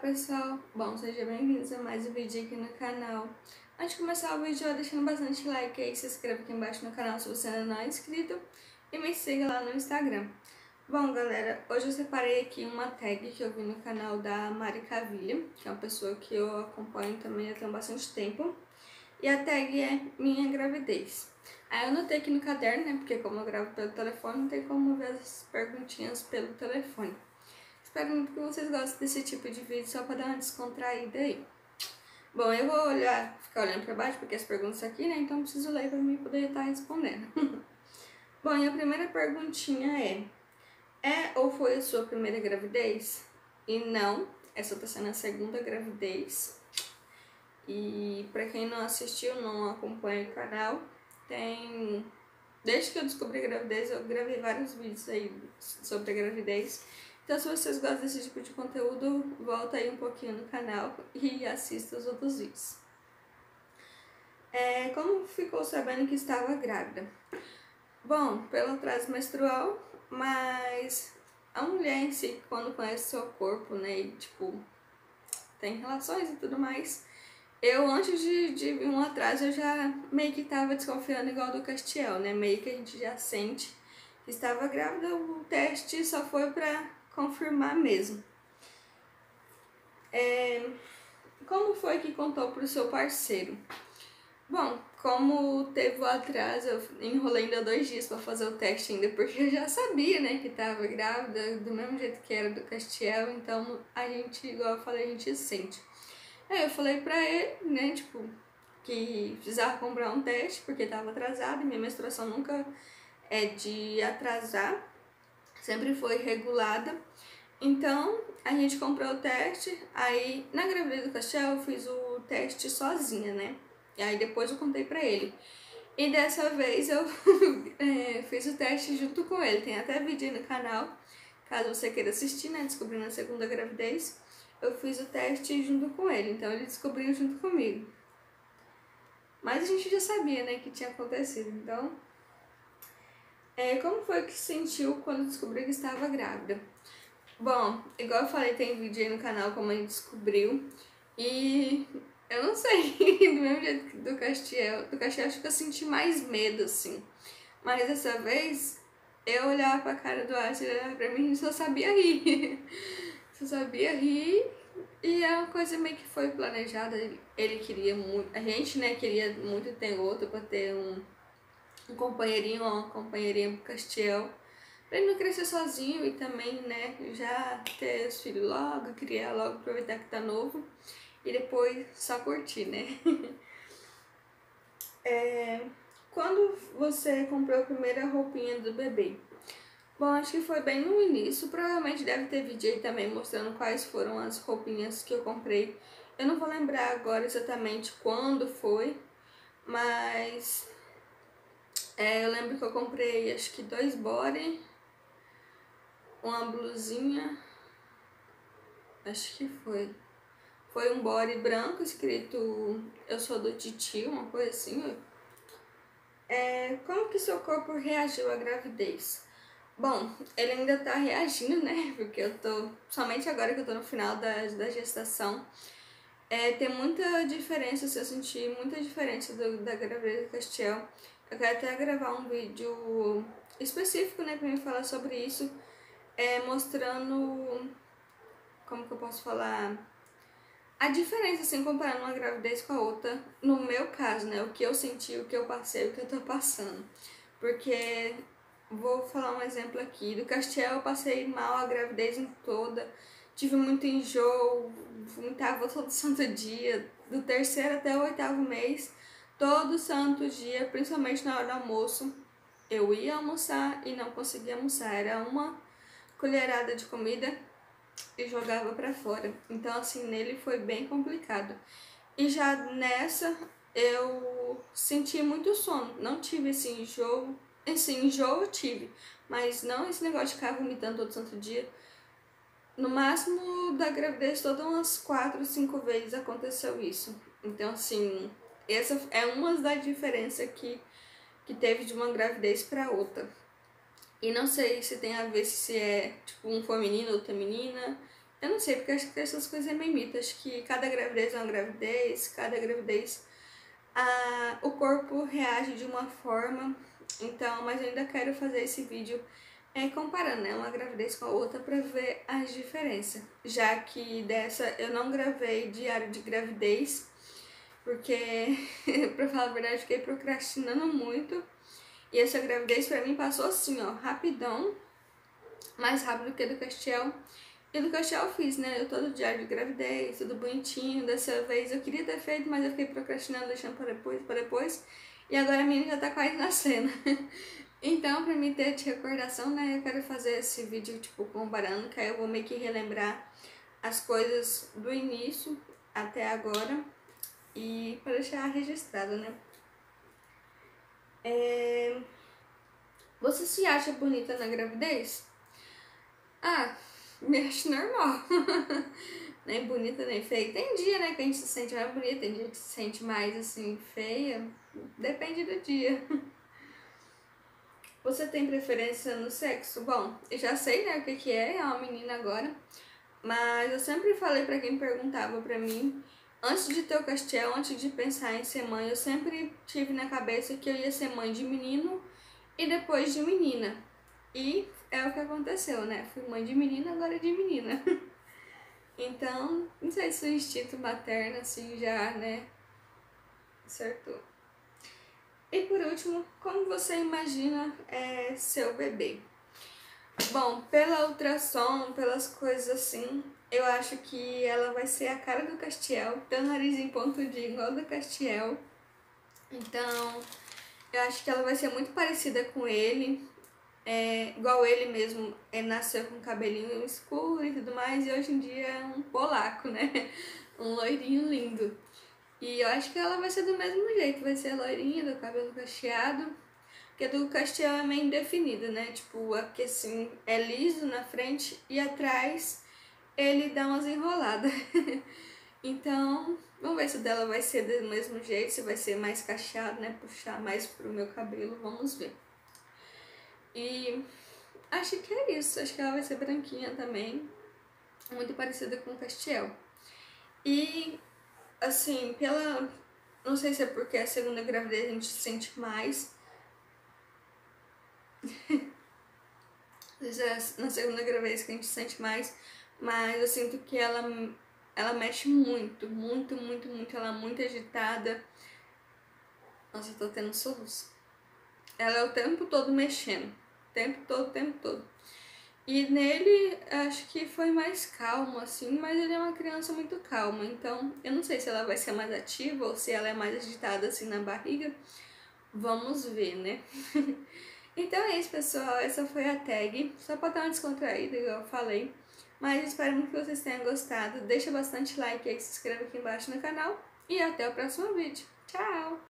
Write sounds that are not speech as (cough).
pessoal, bom, sejam bem-vindos a mais um vídeo aqui no canal. Antes de começar o vídeo, deixando bastante like aí, se inscreva aqui embaixo no canal se você ainda não é inscrito e me siga lá no Instagram. Bom, galera, hoje eu separei aqui uma tag que eu vi no canal da Mari Cavilha, que é uma pessoa que eu acompanho também há bastante tempo. E a tag é Minha Gravidez. Aí eu anotei aqui no caderno, né, porque como eu gravo pelo telefone, não tem como ver as perguntinhas pelo telefone. Espero muito que vocês gostem desse tipo de vídeo, só para dar uma descontraída aí. Bom, eu vou olhar, ficar olhando para baixo, porque as perguntas aqui, né? Então preciso ler para mim poder estar respondendo. (laughs) Bom, e a primeira perguntinha é: É ou foi a sua primeira gravidez? E não, essa está sendo a segunda gravidez. E para quem não assistiu, não acompanha o canal, tem. Desde que eu descobri a gravidez, eu gravei vários vídeos aí sobre a gravidez. Então, se vocês gostam desse tipo de conteúdo, volta aí um pouquinho no canal e assista os outros vídeos. É, como ficou sabendo que estava grávida? Bom, pelo atraso menstrual, mas a mulher em si, quando conhece seu corpo, né, e, tipo, tem relações e tudo mais, eu, antes de, de um atraso, eu já meio que tava desconfiando igual do Castiel, né, meio que a gente já sente que estava grávida, o teste só foi pra confirmar mesmo. É, como foi que contou para o seu parceiro? Bom, como teve o atraso, eu enrolei ainda dois dias para fazer o teste ainda, porque eu já sabia, né, que estava grávida, do mesmo jeito que era do Castiel, então a gente, igual eu falei, a gente sente. Aí eu falei pra ele, né, tipo, que precisava comprar um teste, porque estava atrasado, e minha menstruação nunca é de atrasar, sempre foi regulada. Então, a gente comprou o teste, aí na gravidez do Cachel eu fiz o teste sozinha, né? E aí depois eu contei pra ele. E dessa vez eu (laughs) é, fiz o teste junto com ele. Tem até vídeo aí no canal, caso você queira assistir, né? Descobrindo a segunda gravidez. Eu fiz o teste junto com ele, então ele descobriu junto comigo. Mas a gente já sabia, né, que tinha acontecido, então é, como foi que sentiu quando descobriu que estava grávida? Bom, igual eu falei, tem vídeo aí no canal como a gente descobriu. E eu não sei, (laughs) do mesmo jeito do Castiel, do Castiel acho que eu senti mais medo, assim. Mas dessa vez, eu olhava pra cara do Arthur, ele olhava pra mim e só sabia rir. (laughs) só sabia rir. E é uma coisa meio que foi planejada. Ele queria muito, a gente, né, queria muito ter outro pra ter um um companheirinho ou uma companheirinha pro Castiel. Pra ele não crescer sozinho e também, né, já ter os filhos logo, criar logo, aproveitar que tá novo. E depois só curtir, né? (laughs) é, quando você comprou a primeira roupinha do bebê? Bom, acho que foi bem no início. Provavelmente deve ter vídeo aí também mostrando quais foram as roupinhas que eu comprei. Eu não vou lembrar agora exatamente quando foi, mas é, eu lembro que eu comprei acho que dois body, uma blusinha, acho que foi. Foi um body branco escrito Eu sou do Titi, uma coisa assim. É, como que seu corpo reagiu à gravidez? Bom, ele ainda tá reagindo, né? (laughs) Porque eu tô. Somente agora que eu tô no final da, da gestação. É, tem muita diferença, se eu senti muita diferença do, da gravidez do Castiel. Eu quero até gravar um vídeo específico, né, pra me falar sobre isso, é, mostrando, como que eu posso falar, a diferença, assim, comparando uma gravidez com a outra, no meu caso, né, o que eu senti, o que eu passei, o que eu tô passando. Porque, vou falar um exemplo aqui, do Castiel eu passei mal a gravidez em toda, tive muito enjoo, vomitava todo santo dia, do terceiro até o oitavo mês, todo santo dia, principalmente na hora do almoço, eu ia almoçar e não conseguia almoçar. Era uma colherada de comida e jogava para fora. Então, assim, nele foi bem complicado. E já nessa, eu senti muito sono. Não tive esse enjoo. Esse enjoo eu tive, mas não esse negócio de ficar vomitando todo santo dia. No máximo da gravidez, todas umas quatro, cinco vezes aconteceu isso. Então, assim, essa é uma das diferenças que, que teve de uma gravidez para outra. E não sei se tem a ver se é tipo um foi menino ou outra menina. Eu não sei, porque acho que essas coisas é meio mito. Acho que cada gravidez é uma gravidez, cada gravidez a, o corpo reage de uma forma. Então, mas eu ainda quero fazer esse vídeo é, comparando né, uma gravidez com a outra para ver as diferenças. Já que dessa eu não gravei diário de gravidez, porque, (laughs) pra falar a verdade, fiquei procrastinando muito. E essa gravidez pra mim passou assim, ó, rapidão, mais rápido que a do Castiel. E do Castiel eu fiz, né? Eu todo diário de gravidez, tudo bonitinho. Dessa vez eu queria ter feito, mas eu fiquei procrastinando, deixando para depois, para depois. E agora a minha já tá quase (laughs) nascendo. então, pra mim ter de recordação, né? Eu quero fazer esse vídeo, tipo, comparando, que aí eu vou meio que relembrar as coisas do início até agora. E para deixar registrado, né? É... Você se acha bonita na gravidez? Ah, me acho normal. (laughs) nem bonita nem feia. Tem dia, né, que a gente se sente mais bonita, tem dia que se sente mais assim, feia. Depende do dia. (laughs) Você tem preferência no sexo? Bom, eu já sei, né, o que, que é, é uma menina agora. Mas eu sempre falei para quem perguntava pra mim, antes de ter o Castiel, antes de pensar em ser mãe, eu sempre tive na cabeça que eu ia ser mãe de menino e depois de menina. E é o que aconteceu, né? Fui mãe de menina, agora de menina. (laughs) Então, não sei se o instinto materno, assim, já, né, acertou. E por último, como você imagina é, seu bebê? Bom, pela ultrassom, pelas coisas assim, eu acho que ela vai ser a cara do Castiel, tem o nariz em pontudinho igual do Castiel. Então, eu acho que ela vai ser muito parecida com ele é, igual ele mesmo, é, nasceu com cabelinho escuro e tudo mais, e hoje em dia é um polaco, né? (laughs) Um loirinho lindo. E eu acho que ela vai ser do mesmo jeito, vai ser loirinha, do cabelo cacheado, porque do Castiel é meio indefinido, né? Tipo, aqui assim, é liso na frente e atrás ele dá umas enroladas. (laughs) então, vamos ver se o dela vai ser do mesmo jeito, se vai ser mais cacheado, né? Puxar mais pro meu cabelo, vamos ver. E acho que é isso. Acho que ela vai ser branquinha também. Muito parecida com o Castiel. E, assim, pela. Não sei se é porque a segunda gravidez a gente sente mais. (laughs) é na segunda gravidez que a gente sente mais. Mas eu sinto que ela, ela mexe muito, muito, muito, muito. Ela é muito agitada. Nossa, eu tô tendo soluço. Ela é o tempo todo mexendo tempo todo, tempo todo. E nele, acho que foi mais calmo, assim, mas ele é uma criança muito calma, então eu não sei se ela vai ser mais ativa ou se ela é mais agitada, assim, na barriga. Vamos ver, né? (laughs) então é isso, pessoal. Essa foi a tag. Só pra dar uma descontraída, igual eu falei. Mas espero muito que vocês tenham gostado. Deixa bastante like aí, se inscreva aqui embaixo no canal. E até o próximo vídeo. Tchau!